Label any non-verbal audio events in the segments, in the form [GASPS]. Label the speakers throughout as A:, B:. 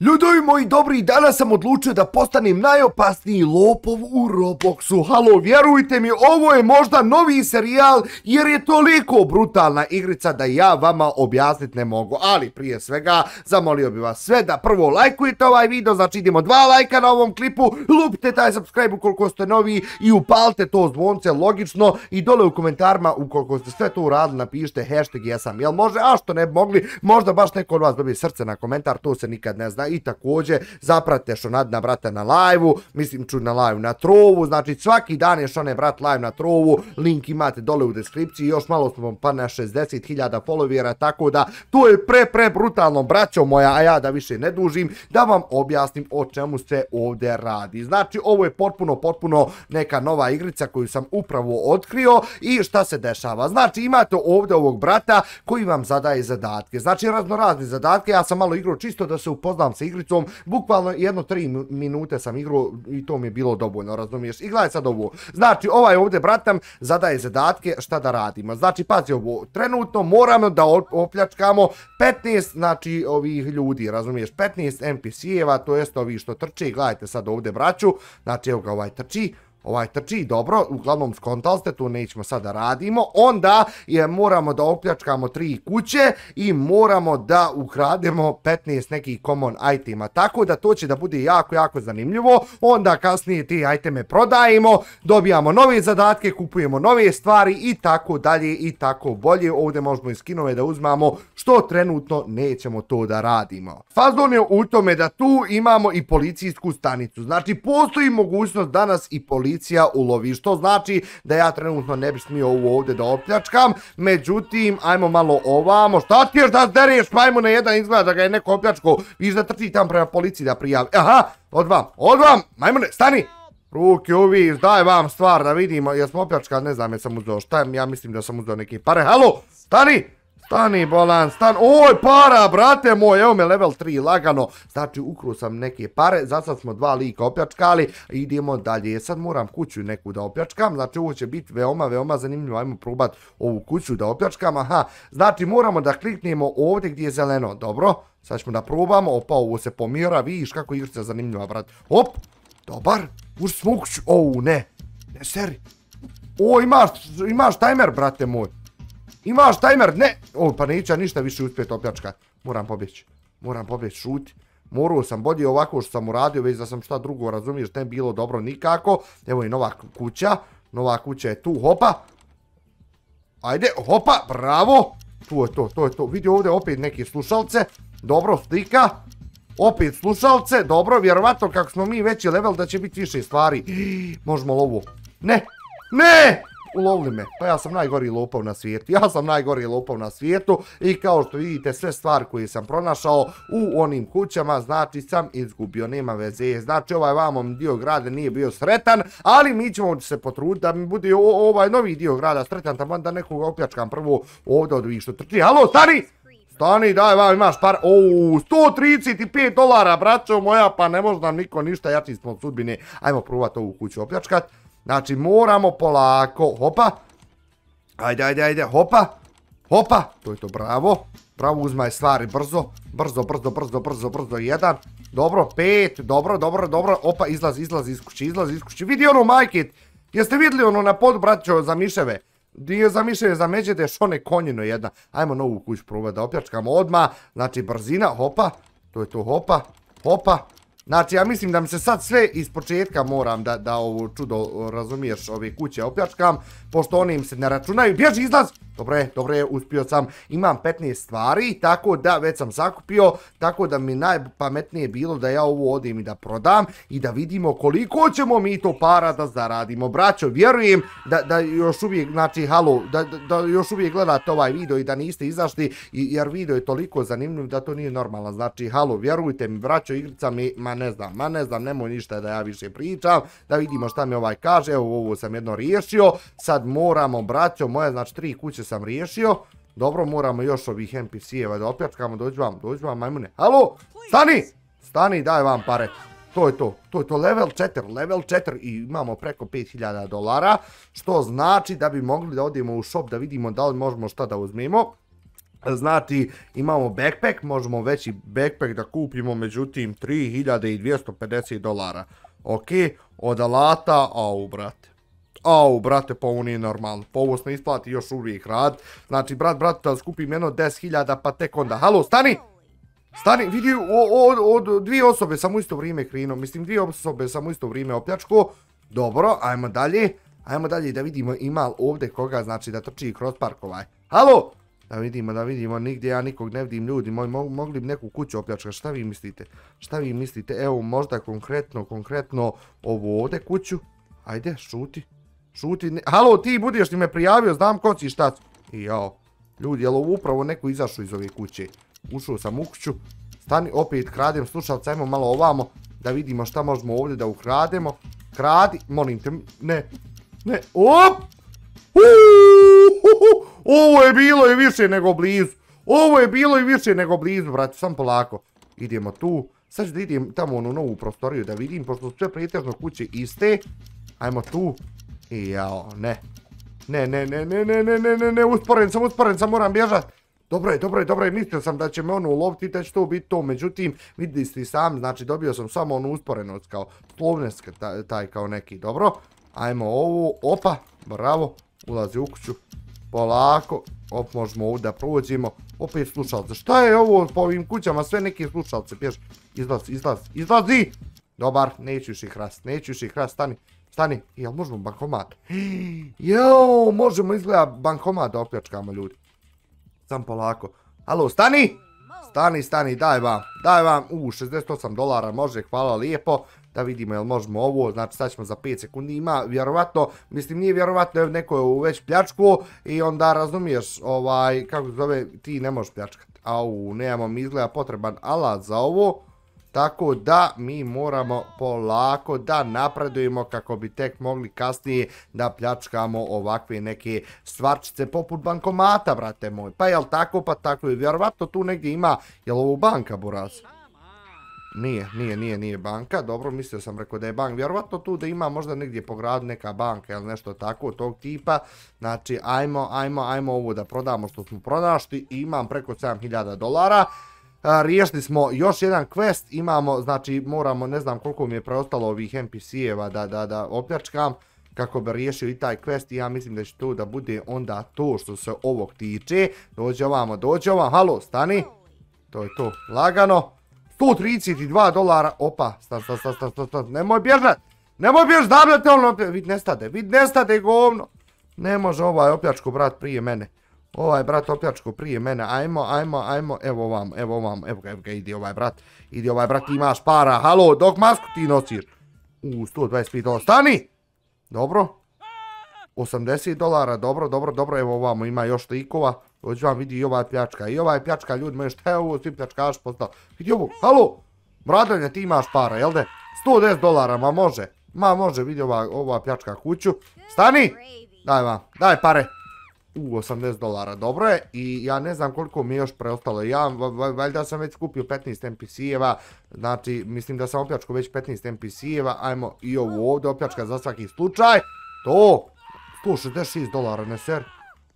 A: Ljudovi moji dobri, danas sam odlučio da postanem najopasniji lopov u Robloxu. Halo, vjerujte mi, ovo je možda novi serijal jer je toliko brutalna igrica da ja vama objasnit ne mogu. Ali prije svega, zamolio bi vas sve da prvo lajkujete ovaj video, znači idemo dva lajka na ovom klipu, lupite taj subscribe ukoliko ste novi i upalite to zvonce logično i dole u komentarima ukoliko ste sve to uradili napišite hashtag jesam. Jel može, a što ne mogli, možda baš neko od vas dobije srce na komentar, to se nikad ne zna i takođe zaprate što nadna brata na live-u, mislim ču na live na trovu, znači svaki dan je što ne brat live na trovu, link imate dole u deskripciji, još malo smo pa na 60.000 followera, tako da to je pre pre brutalno braćo moja, a ja da više ne dužim, da vam objasnim o čemu se ovdje radi. Znači ovo je potpuno, potpuno neka nova igrica koju sam upravo otkrio i šta se dešava. Znači imate ovdje ovog brata koji vam zadaje zadatke, znači raznorazni zadatke, ja sam malo igrao čisto da se upoznam sa igricom, bukvalno jedno tri minute sam igrao i to mi je bilo dovoljno, razumiješ? I gledaj sad ovo, znači ovaj ovdje bratam zadaje zadatke šta da radimo. Znači pazi ovo, trenutno moramo da opljačkamo 15 znači ovih ljudi, razumiješ? 15 NPC-eva, to jest ovi što trče, gledajte sad ovdje braću, znači evo ga ovaj trči, ovaj trči, dobro, uglavnom skontali ste, tu nećemo sad da radimo, onda je moramo da opljačkamo tri kuće i moramo da ukrademo 15 nekih common itema, tako da to će da bude jako, jako zanimljivo, onda kasnije ti iteme prodajemo, dobijamo nove zadatke, kupujemo nove stvari i tako dalje i tako bolje, ovdje možemo i skinove da uzmamo, što trenutno nećemo to da radimo. Fazon je u tome da tu imamo i policijsku stanicu, znači postoji mogućnost danas i policijsku policija ulovi, što znači da ja trenutno ne bi smio ovo ovdje da opljačkam, međutim, ajmo malo ovamo, šta ti još da zdereš, majmo na jedan izgleda da ga je neko opljačko, viš da trči tam prema policiji da prijavi, aha, od vam, od vam, majmo ne, stani, ruke uviš, daj vam stvar da vidimo, jesmo opljačka, ne znam, jesam uzeo, šta ja mislim da sam uzeo neke pare, halo, stani, Stani, bolan, stan. Oj, para, brate moj, evo me level 3, lagano. Znači, ukru sam neke pare, za sad smo dva lika opjačkali, idemo dalje. Sad moram kuću neku da opjačkam, znači ovo će biti veoma, veoma zanimljivo. Ajmo probat ovu kuću da opjačkam, aha. Znači, moramo da kliknemo ovdje gdje je zeleno, dobro. Sad ćemo da probamo, opa, ovo se pomira, vidiš kako igra zanimljiva, brat. Op, dobar, už smo u kuću, ou ne, ne, seri. O, imaš, imaš tajmer, brate moj. Imaš tajmer, ne! O, pa neće ništa više uspjeti opljačka. Moram pobjeći. Moram pobjeći, šuti. Morao sam bolje ovako što sam uradio, već da sam šta drugo razumiješ, ne bilo dobro nikako. Evo i nova kuća. Nova kuća je tu, hopa. Ajde, hopa, bravo. Tu je to, to je to. Vidio ovdje opet neke slušalce. Dobro, slika. Opet slušalce, dobro, vjerovatno kako smo mi veći level da će biti više stvari. [GASPS] Možemo lovu. Ne, ne! Ulovili me. Pa ja sam najgori lopov na svijetu. Ja sam najgori lopov na svijetu i kao što vidite sve stvari koje sam pronašao u onim kućama, znači sam izgubio, nema veze. Znači ovaj vamom dio grada nije bio sretan, ali mi ćemo se potruditi da mi bude ovaj novi dio grada sretan, tamo da nekoga opljačkam prvo ovdje od ovih što trči. Halo, stani! Stani, daj vam, imaš par... Ouu, 135 dolara, braćo moja, pa ne možda niko ništa, jači smo od sudbine. Ajmo probati ovu kuću opljačkat. Znači, moramo polako, hopa. Ajde, ajde, ajde, hopa. Hopa, to je to, bravo. Bravo, uzmaj stvari, brzo. Brzo, brzo, brzo, brzo, brzo, jedan. Dobro, pet, dobro, dobro, dobro. Opa, izlaz, izlaz iz kući, izlaz iz kući. Vidi ono, majke, jeste vidjeli ono na podu, braćo, za miševe? Dio za miševe, za međede, šone konjino jedna. Ajmo novu kuću probati da opjačkamo odmah. Znači, brzina, hopa. To je to, hopa, hopa. Znači, ja mislim da mi se sad sve iz početka moram da, da ovo čudo, razumiješ, ove kuće opjačkam, pošto oni im se ne računaju. Bježi, izlaz! Dobre, dobre, uspio sam. Imam 15 stvari, tako da već sam zakupio, tako da mi najpametnije bilo da ja ovo odim i da prodam i da vidimo koliko ćemo mi to para da zaradimo. Braćo, vjerujem da, da još uvijek, znači, halo, da, da još uvijek gledate ovaj video i da niste izašli, jer video je toliko zanimljiv da to nije normalno. Znači, halo, vjerujte mi, braćo, igrica mi, ma ne znam, ma ne znam, nemoj ništa da ja više pričam, da vidimo šta mi ovaj kaže, evo, ovo sam jedno riješio, sad moramo, braćo, moje, znači, tri kuće sam riješio. Dobro, moramo još ovih NPC-eva da opjačkamo, dođu vam, dođu vam, majmune. Halo, stani! Stani, daj vam pare. To je to, to je to, level 4, level 4 i imamo preko 5000 dolara, što znači da bi mogli da odemo u shop da vidimo da li možemo šta da uzmemo. Znači, imamo backpack, možemo veći backpack da kupimo, međutim, 3250 dolara. Ok, od alata, au, brate. Au, brate, pa ovo nije normalno. Pa ovo se ne isplati još uvijek rad. Znači, brat, brat, da skupim jedno 10.000, pa tek onda. Halo, stani! Stani, vidi, od, od dvije osobe sam u isto vrijeme krino. Mislim, dvije osobe sam u isto vrijeme opljačko. Dobro, ajmo dalje. Ajmo dalje da vidimo ima ovdje koga, znači da trči kroz park ovaj. Halo! Da vidimo, da vidimo, nigdje ja nikog ne vidim ljudi, moj, mogli bi neku kuću opljačka, šta vi mislite? Šta vi mislite? Evo, možda konkretno, konkretno ovu ovdje kuću. Ajde, šuti. Šuti, ne... halo, ti budiš ti me prijavio, znam ko si šta. I jao, ljudi, jel ovo upravo neko izašao iz ove kuće? Ušao sam u kuću, stani, opet kradem slušalca, ajmo malo ovamo, da vidimo šta možemo ovdje da ukrademo. Kradi, molim te, ne, ne, op! Ovo je bilo i više nego blizu. Ovo je bilo i više nego blizu, brate, sam polako. Idemo tu. Sad ću da idem tamo u onu novu prostoriju da vidim, pošto su sve pretežno kuće iste. Ajmo tu. I jao, ne. Ne, ne, ne, ne, ne, ne, ne, ne, ne, usporen sam, usporen sam, moram bježat. Dobro je, dobro je, dobro je, mislio sam da će me ono uloviti da će to biti to, međutim, vidili ste i sam, znači dobio sam samo onu usporenost kao slovneska, taj kao neki, dobro. Ajmo ovu, opa, bravo, ulazi u kuću, polako, op, možemo ovdje da prođemo, opet slušalce, šta je ovo po ovim kućama, sve neke slušalce, pješ, izlazi, izlazi, izlazi, dobar, neću još ih rast, neću još ih rast, stani, stani, jel možemo bankomat, [GASPS] jo, možemo izgleda bankomat da opljačkamo ljudi, sam polako, Alo, stani, stani, stani, daj vam, daj vam, u, 68 dolara, može, hvala lijepo, da vidimo jel možemo ovo, znači sad ćemo za 5 sekundi, ima vjerovatno, mislim nije vjerovatno neko je već pljačku i onda razumiješ, ovaj, kako zove, ti ne možeš pljačkati, au, nemamo izgleda potreban alat za ovo, tako da mi moramo polako da napredujemo kako bi tek mogli kasnije da pljačkamo ovakve neke stvarčice poput bankomata, brate moj, pa jel tako, pa tako je, vjerovatno tu negdje ima, jel ovo banka, Buraz? Nije, nije, nije, nije banka. Dobro, mislio sam rekao da je bank. Vjerovatno tu da ima možda negdje po gradu neka banka ili nešto tako tog tipa. Znači, ajmo, ajmo, ajmo ovo da prodamo što smo pronašli. Imam preko 7000 dolara. Riješili smo još jedan quest. Imamo, znači, moramo, ne znam koliko mi je preostalo ovih NPC-eva da, da, da opljačkam kako bi riješio i taj quest i ja mislim da će to da bude onda to što se ovog tiče. Dođe ovamo, dođe ovamo, halo, stani. To je to, lagano. 132 dolara, opa, stan, stan, stan, stan, stan, stan, nemoj bježat, nemoj bježat, dabrate ono, vid nestade, vid nestade govno. Ne može ovaj opljačko brat prije mene. Ovaj brat opljačko prije mene, ajmo, ajmo, ajmo, evo vam, evo vam, evo ga, evo ga, idi ovaj brat, idi ovaj brat, imaš para, halo, dok masku ti nosiš. U, 125 dolara, stani! Dobro. 80 dolara, dobro, dobro, dobro, evo ovamo, ima još likova, Dođu vam vidi i ovaj pljačka. I ovaj pljačka, ljudi moji, šta je ovo, svi pljačkaš postao. Vidi ovo, halo, bradanje, ti imaš para, jel de? 110 dolara, ma može. Ma može, vidi ova, ova pljačka kuću. Stani! Daj vam, daj pare. U, 80 dolara, dobro je. I ja ne znam koliko mi je još preostalo. Ja, valjda sam već skupio 15 NPC-eva. Znači, mislim da sam opljačko već 15 NPC-eva. Ajmo i ovo ovdje opljačka za svaki slučaj. To, 166 dolara, ne ser.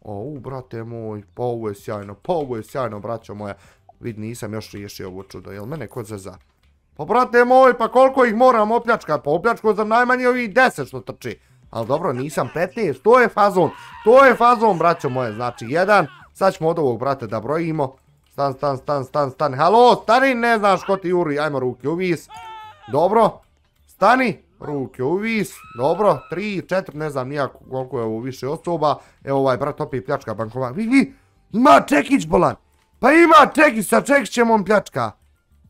A: O, u, brate moj, pa ovo je sjajno, pa ovo je sjajno, braćo moja. Vid, nisam još riješio ovo čudo, jel mene kod zeza? Pa, brate moj, pa koliko ih moram opljačka, Pa, opljačko za najmanje ovih 10 što trči. Ali dobro, nisam 15, to je fazon, to je fazon, braćo moje. Znači, jedan, sad ćemo od ovog, brate, da brojimo. Stan, stan, stan, stan, stan, halo, stani, ne znaš ko ti juri, ajmo ruke uvis. Dobro, stani, ruke u vis, dobro, tri, četiri, ne znam nijako koliko je ovo više osoba, evo ovaj brat opet pljačka bankova, vi, vi, ima čekić bolan, pa ima čekić, sa čekićem on pljačka,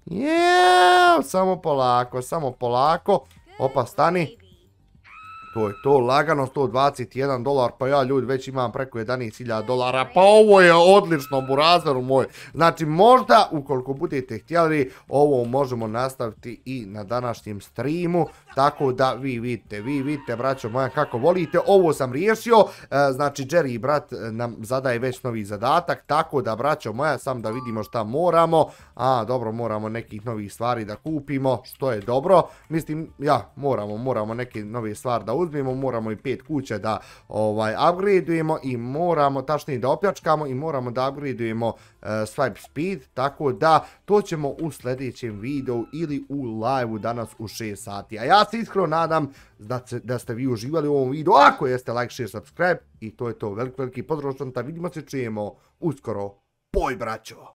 A: Jeo, samo polako, samo polako, opa, stani, To je to, lagano 121 dolar, pa ja ljudi već imam preko 11.000 dolara, pa ovo je odlično, burazeru moj. Znači možda, ukoliko budete htjeli, ovo možemo nastaviti i na današnjem streamu, tako da vi vidite, vi vidite, braćo moja, kako volite. Ovo sam riješio, e, znači Jerry brat nam zadaje već novi zadatak, tako da, braćo moja, sam da vidimo šta moramo. A, dobro, moramo nekih novih stvari da kupimo, što je dobro. Mislim, ja, moramo, moramo neke nove stvari da uzmemo, moramo i pet kuća da ovaj upgradeujemo i moramo tačnije da opljačkamo i moramo da upgradeujemo uh, e, swipe speed, tako da to ćemo u sljedećem videu ili u live-u danas u 6 sati. A ja se iskreno nadam da, se, da ste vi uživali u ovom videu, ako jeste like, share, subscribe i to je to, veliki, veliki pozdrav što vidimo se, čujemo uskoro, poj braćo!